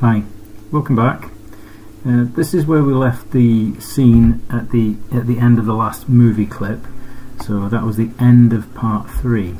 Hi, welcome back. Uh, this is where we left the scene at the at the end of the last movie clip. So that was the end of part three.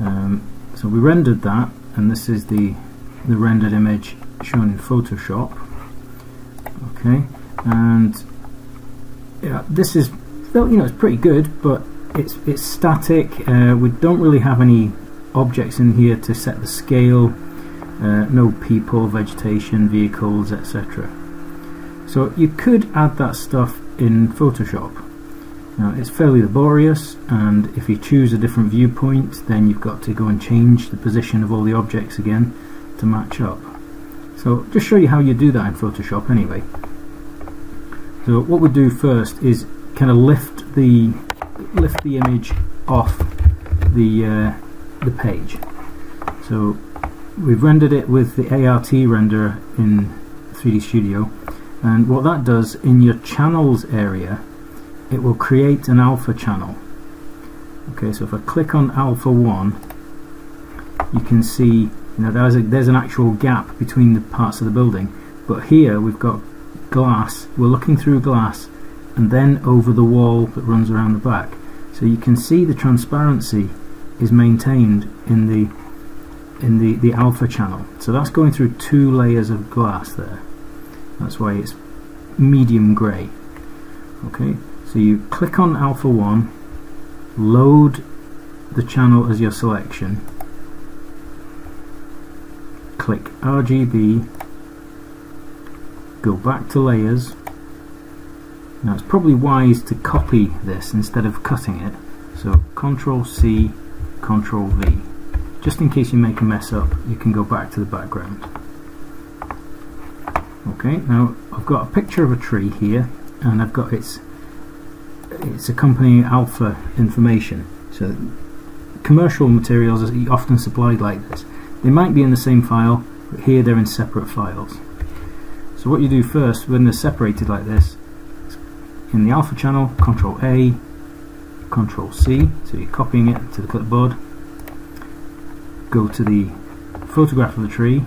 Um, so we rendered that, and this is the the rendered image shown in Photoshop. Okay, and yeah, this is you know it's pretty good, but it's it's static. Uh, we don't really have any objects in here to set the scale uh, no people, vegetation, vehicles, etc. So you could add that stuff in Photoshop. Now it's fairly laborious and if you choose a different viewpoint then you've got to go and change the position of all the objects again to match up. So just show you how you do that in Photoshop anyway. So what we do first is kind of lift the lift the image off the uh, the page. So we've rendered it with the ART renderer in 3D Studio and what that does in your channels area it will create an alpha channel. Okay so if I click on alpha 1 you can see you know there's, a, there's an actual gap between the parts of the building. But here we've got glass we're looking through glass and then over the wall that runs around the back. So you can see the transparency is maintained in the in the, the alpha channel. So that's going through two layers of glass there. That's why it's medium grey. Okay, so you click on alpha 1, load the channel as your selection, click RGB, go back to layers. Now it's probably wise to copy this instead of cutting it. So Control C, Control V just in case you make a mess up you can go back to the background. Okay now I've got a picture of a tree here and I've got its its accompanying alpha information. So commercial materials are often supplied like this. They might be in the same file but here they're in separate files. So what you do first when they're separated like this in the alpha channel control A control C so you're copying it to the clipboard go to the photograph of the tree,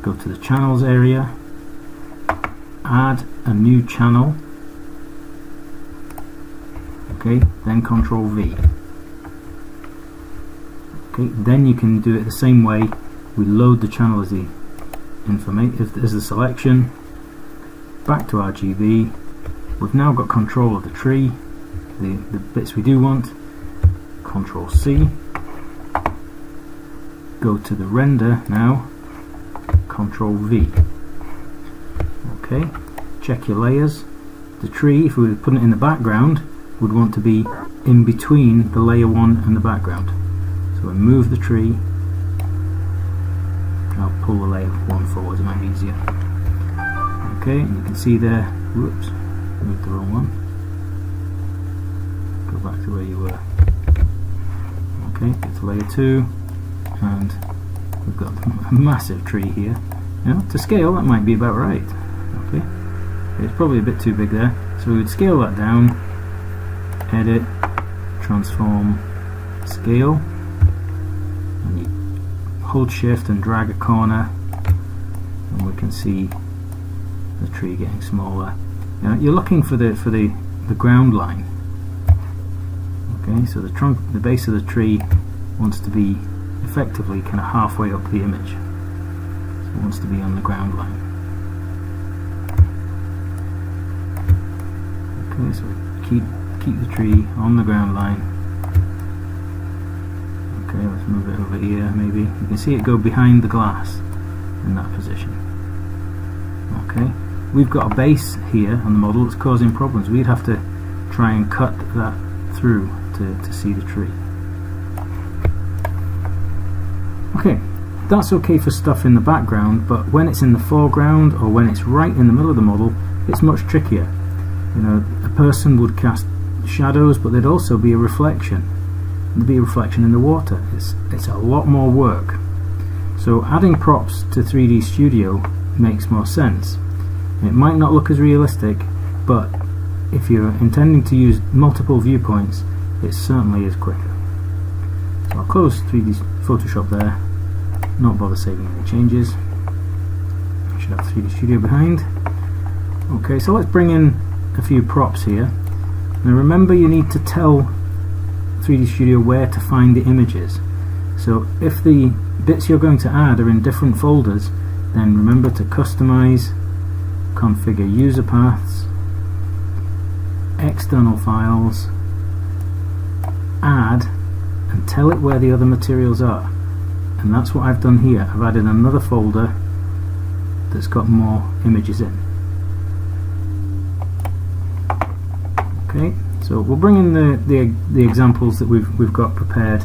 go to the channels area, add a new channel, okay, then control V. Okay, then you can do it the same way, we load the channel as the information as the selection, back to RGB, we've now got control of the tree, the, the bits we do want, control C, go to the render now. Control V. Okay check your layers. The tree if we were putting it in the background would want to be in between the layer 1 and the background. So I move the tree. I'll pull the layer 1 forward it might be easier. Okay and you can see there whoops moved the wrong one. Go back to where you were. Okay to layer 2 and we've got a massive tree here. You know, to scale that might be about right. Okay, it's probably a bit too big there, so we would scale that down, edit, transform, scale, and you hold shift and drag a corner, and we can see the tree getting smaller. You know, you're looking for the for the the ground line. Okay, so the trunk, the base of the tree wants to be effectively kind of halfway up the image. So it wants to be on the ground line. Okay, so keep keep the tree on the ground line. Okay, let's move it over here maybe. You can see it go behind the glass in that position. Okay, we've got a base here on the model that's causing problems. We'd have to try and cut that through to, to see the tree. That's okay for stuff in the background, but when it's in the foreground or when it's right in the middle of the model, it's much trickier. You know, a person would cast shadows, but there'd also be a reflection. There'd be a reflection in the water. It's, it's a lot more work. So adding props to 3D Studio makes more sense. It might not look as realistic, but if you're intending to use multiple viewpoints, it certainly is quicker. So I'll close 3D Photoshop there not bother saving any changes. Should should have 3D Studio behind. Okay, so let's bring in a few props here. Now remember you need to tell 3D Studio where to find the images. So if the bits you're going to add are in different folders, then remember to customize, configure user paths, external files, add, and tell it where the other materials are. And that's what I've done here. I've added another folder that's got more images in. Okay, so we'll bring in the, the, the examples that we've, we've got prepared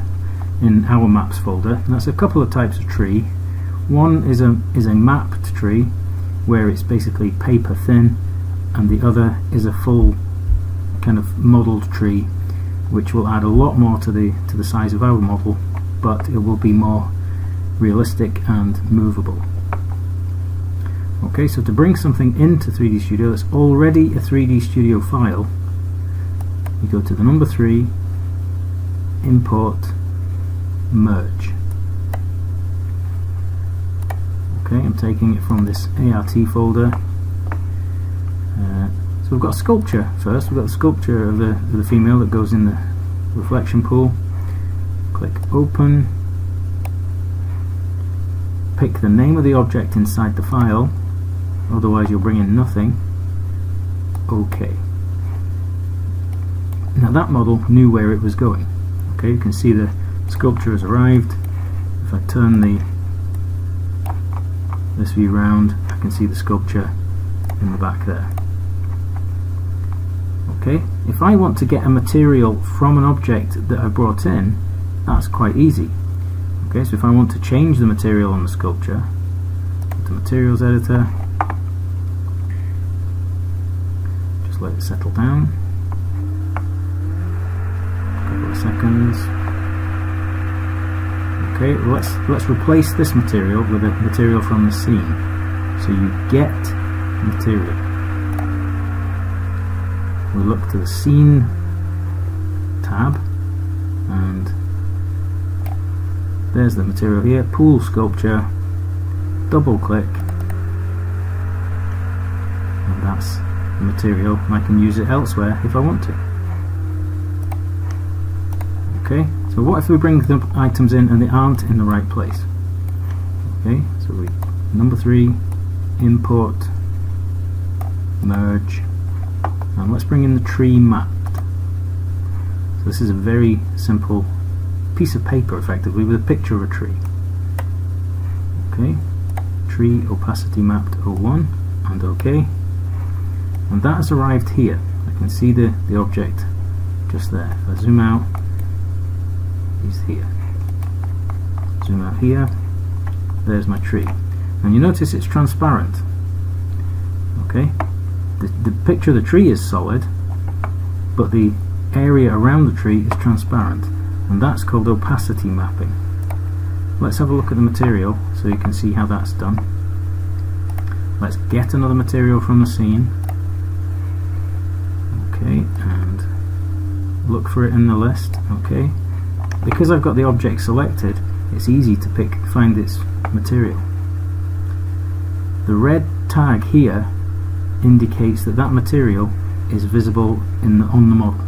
in our maps folder. And that's a couple of types of tree. One is a, is a mapped tree where it's basically paper thin and the other is a full kind of modelled tree which will add a lot more to the to the size of our model but it will be more realistic and movable. Okay, so to bring something into 3D Studio that's already a 3D Studio file, you go to the number 3, import, merge. Okay, I'm taking it from this ART folder. Uh, so we've got a sculpture first, we've got the sculpture of the, of the female that goes in the reflection pool. Click open, pick the name of the object inside the file, otherwise you'll bring in nothing. OK. Now that model knew where it was going. Okay, you can see the sculpture has arrived. If I turn the this view round, I can see the sculpture in the back there. Okay, if I want to get a material from an object that I brought in, that's quite easy. Okay, so if I want to change the material on the sculpture, the materials editor, just let it settle down, a couple of seconds. Okay, let's let's replace this material with a material from the scene. So you get material. We look to the scene tab there's the material here, pool sculpture, double click and that's the material I can use it elsewhere if I want to. Okay, so what if we bring the items in and they aren't in the right place? Okay, so we number three, import, merge, and let's bring in the tree mapped. So this is a very simple piece of paper effectively with a picture of a tree. Okay, tree opacity mapped 01 and OK. And that has arrived here. I can see the, the object just there. If I zoom out, he's here. Zoom out here, there's my tree. And you notice it's transparent. Okay, the, the picture of the tree is solid, but the area around the tree is transparent and that's called opacity mapping. Let's have a look at the material so you can see how that's done. Let's get another material from the scene. Okay, and look for it in the list. Okay, because I've got the object selected, it's easy to pick find its material. The red tag here indicates that that material is visible in the, on the model.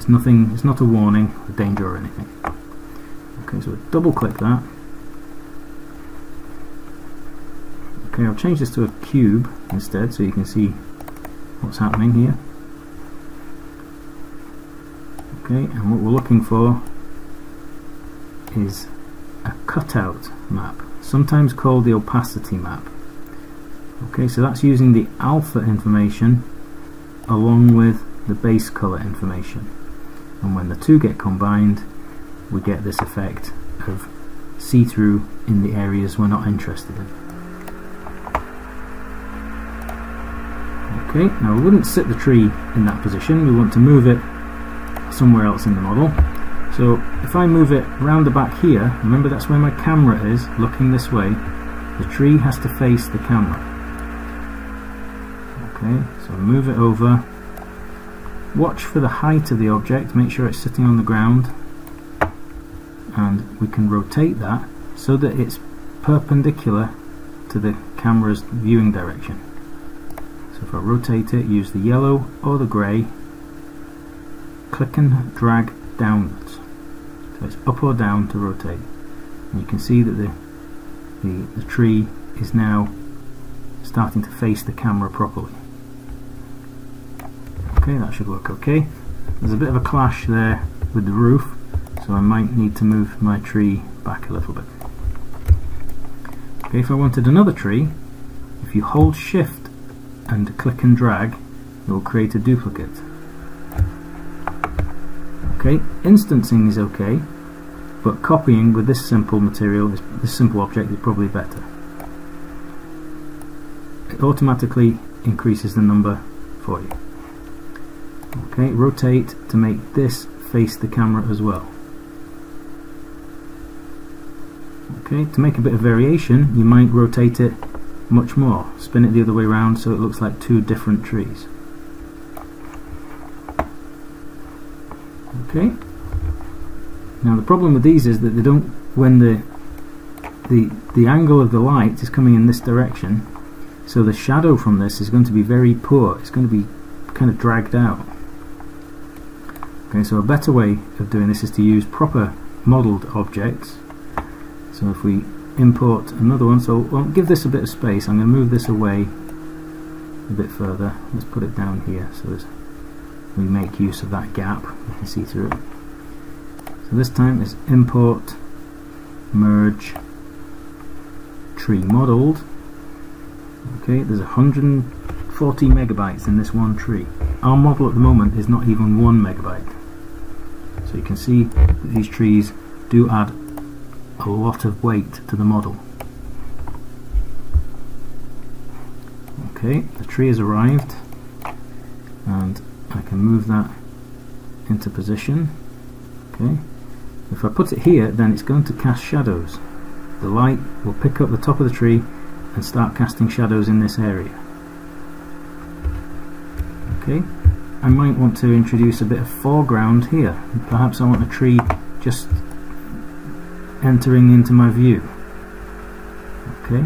It's nothing. It's not a warning a danger or anything. Okay, so double click that. Okay, I'll change this to a cube instead, so you can see what's happening here. Okay, and what we're looking for is a cutout map, sometimes called the opacity map. Okay, so that's using the alpha information along with the base color information and when the two get combined we get this effect of see-through in the areas we're not interested in. Okay, now we wouldn't sit the tree in that position, we want to move it somewhere else in the model. So if I move it round the back here, remember that's where my camera is, looking this way, the tree has to face the camera. Okay, so move it over, Watch for the height of the object, make sure it's sitting on the ground and we can rotate that so that it's perpendicular to the camera's viewing direction. So if I rotate it, use the yellow or the grey, click and drag downwards. So it's up or down to rotate. And you can see that the, the, the tree is now starting to face the camera properly. Okay, that should work okay. There's a bit of a clash there with the roof, so I might need to move my tree back a little bit. Okay, if I wanted another tree, if you hold shift and click and drag, it will create a duplicate. Okay, instancing is okay, but copying with this simple material, this simple object is probably better. It automatically increases the number for you. Okay, rotate to make this face the camera as well. Okay, to make a bit of variation, you might rotate it much more. Spin it the other way around so it looks like two different trees. Okay. Now the problem with these is that they don't, when the the the angle of the light is coming in this direction, so the shadow from this is going to be very poor. It's going to be kind of dragged out. Okay, so a better way of doing this is to use proper modelled objects so if we import another one, so we'll give this a bit of space. I'm going to move this away a bit further. Let's put it down here so we make use of that gap. You can see through it. So this time it's import merge tree modeled. Okay, there's 140 megabytes in this one tree. Our model at the moment is not even one megabyte. So you can see that these trees do add a lot of weight to the model. Okay, the tree has arrived and I can move that into position. Okay, if I put it here then it's going to cast shadows. The light will pick up the top of the tree and start casting shadows in this area. Okay, I might want to introduce a bit of foreground here. Perhaps I want a tree just entering into my view. Okay,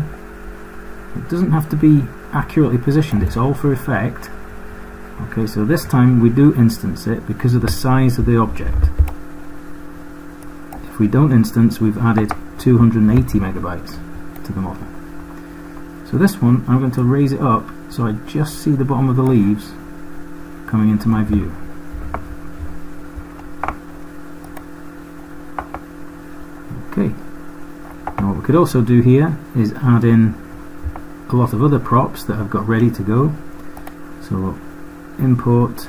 it doesn't have to be accurately positioned, it's all for effect. Okay, so this time we do instance it because of the size of the object. If we don't instance, we've added 280 megabytes to the model. So this one, I'm going to raise it up so I just see the bottom of the leaves coming into my view. Okay. Now what we could also do here is add in a lot of other props that I've got ready to go. So import,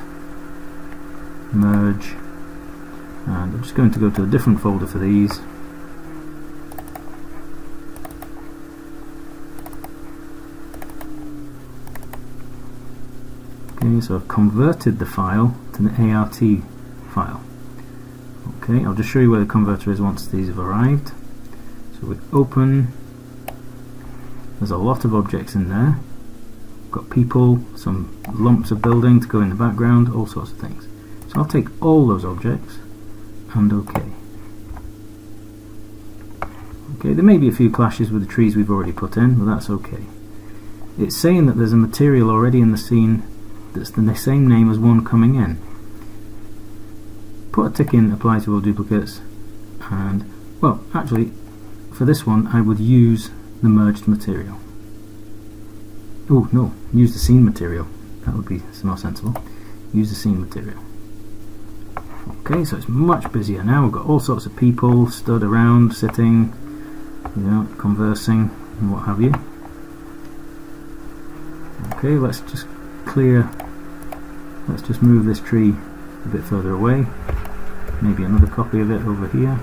merge, and I'm just going to go to a different folder for these. So I've converted the file to an ART file. Okay, I'll just show you where the converter is once these have arrived. So we open, there's a lot of objects in there. Got people, some lumps of building to go in the background, all sorts of things. So I'll take all those objects and OK. Okay, there may be a few clashes with the trees we've already put in, but that's okay. It's saying that there's a material already in the scene that's the same name as one coming in. Put a tick in apply to all duplicates and well actually for this one I would use the merged material. Oh no use the scene material. That would be more sensible. Use the scene material. Okay so it's much busier now. We've got all sorts of people stood around sitting you know conversing and what have you. Okay let's just clear let's just move this tree a bit further away. Maybe another copy of it over here.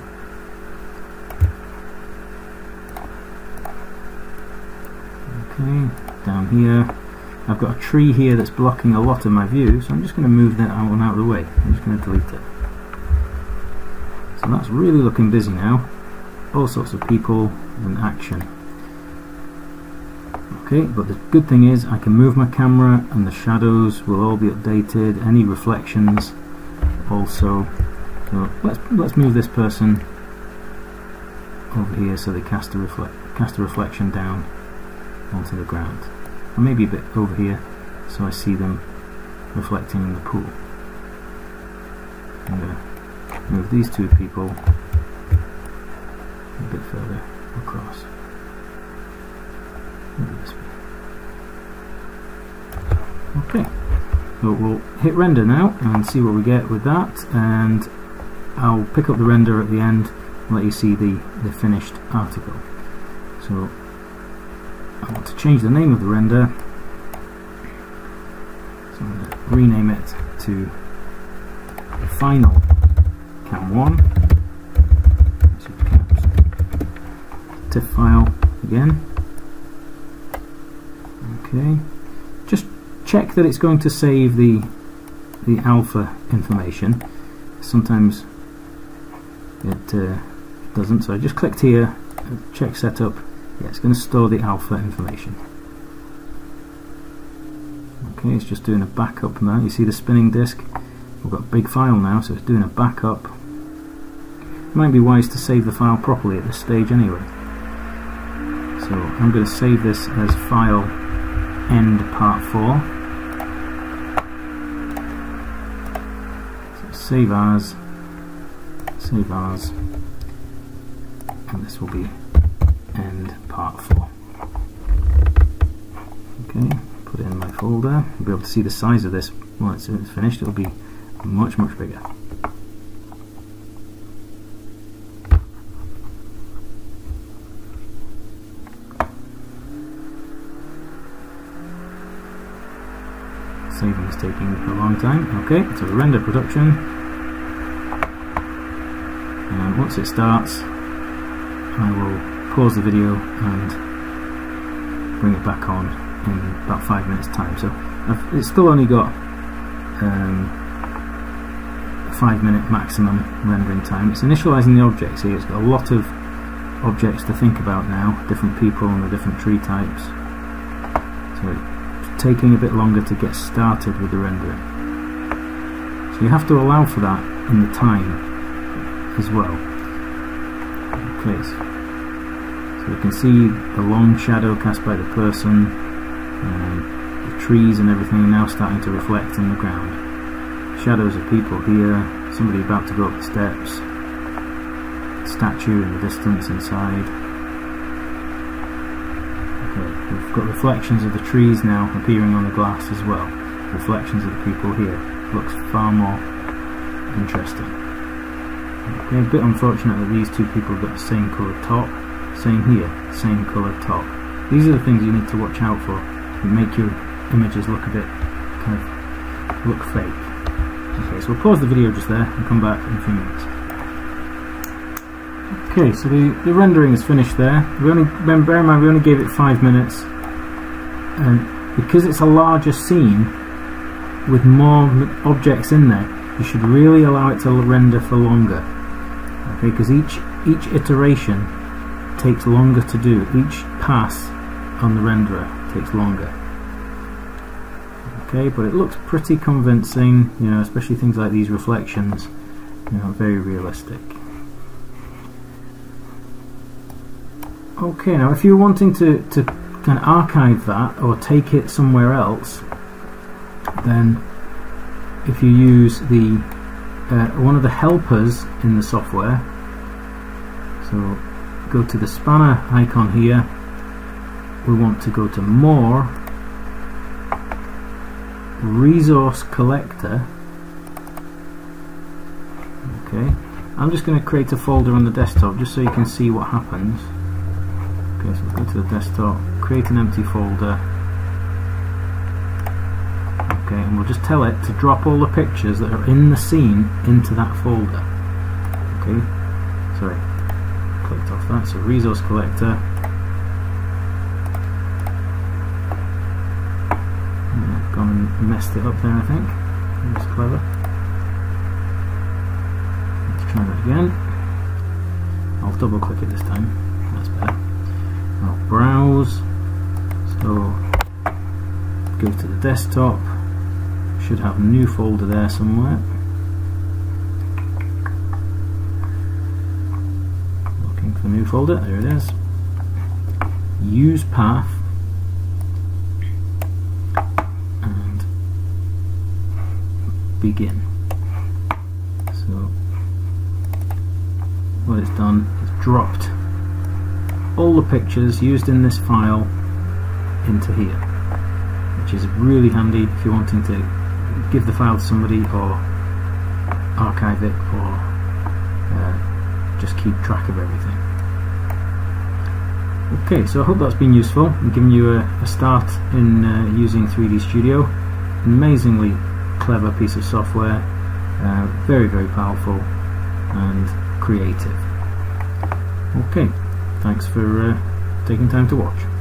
Okay down here. I've got a tree here that's blocking a lot of my view so I'm just going to move that one out of the way. I'm just going to delete it. So that's really looking busy now. All sorts of people and action okay but the good thing is I can move my camera and the shadows will all be updated any reflections also so let's let's move this person over here so they cast a reflect cast a reflection down onto the ground. Or maybe a bit over here so I see them reflecting in the pool. I'm going to move these two people a bit further across. Okay, so we'll hit render now and see what we get with that and I'll pick up the render at the end and let you see the, the finished article. So I want to change the name of the render. So I'm going to rename it to final cam 1 TIFF file again okay. Just check that it's going to save the the alpha information. Sometimes it uh, doesn't so I just clicked here check setup. Yeah it's going to store the alpha information. Okay it's just doing a backup now. You see the spinning disk? We've got a big file now so it's doing a backup. Might be wise to save the file properly at this stage anyway. So I'm going to save this as file end part 4 so save as save as and this will be end part 4 okay put it in my folder. You'll be able to see the size of this once it's finished. It'll be much much bigger saving is taking a long time. Okay so render production. And once it starts I will pause the video and bring it back on in about five minutes time. So I've, it's still only got um, five minute maximum rendering time. It's initializing the objects here it's got a lot of objects to think about now. Different people and the different tree types. So taking a bit longer to get started with the rendering so you have to allow for that in the time as well okay so you can see the long shadow cast by the person um, trees and everything now starting to reflect in the ground. Shadows of people here, somebody about to go up the steps, statue in the distance inside. We've got reflections of the trees now appearing on the glass as well. Reflections of the people here. Looks far more interesting. Okay, a bit unfortunate that these two people got the same coloured top. Same here, same coloured top. These are the things you need to watch out for. Make your images look a bit kind of look fake. Okay, so we'll pause the video just there and come back in a few minutes. Okay, so the, the rendering is finished there. We only bear in mind we only gave it five minutes, and because it's a larger scene with more objects in there, you should really allow it to render for longer. Okay, because each each iteration takes longer to do. Each pass on the renderer takes longer okay but it looks pretty convincing you know especially things like these reflections you know very realistic okay now if you're wanting to, to kind of archive that or take it somewhere else then if you use the uh, one of the helpers in the software so go to the spanner icon here. We want to go to more. Resource collector. Okay. I'm just going to create a folder on the desktop just so you can see what happens okay so go to the desktop create an empty folder okay and we'll just tell it to drop all the pictures that are in the scene into that folder okay sorry clicked off that so resource collector I've gone and messed it up there I think. That's clever. Let's try that again. I'll double click it this time. That's better. I'll browse. So go to the desktop. Should have new folder there somewhere. Looking for new folder. There it is. Use path. and begin so what it's done is dropped all the pictures used in this file into here which is really handy if you're wanting to give the file to somebody or archive it or uh, just keep track of everything. Okay, so I hope that's been useful and given you a, a start in uh, using 3D Studio. Amazingly clever piece of software, uh, very very powerful and creative. Okay, thanks for uh, taking time to watch.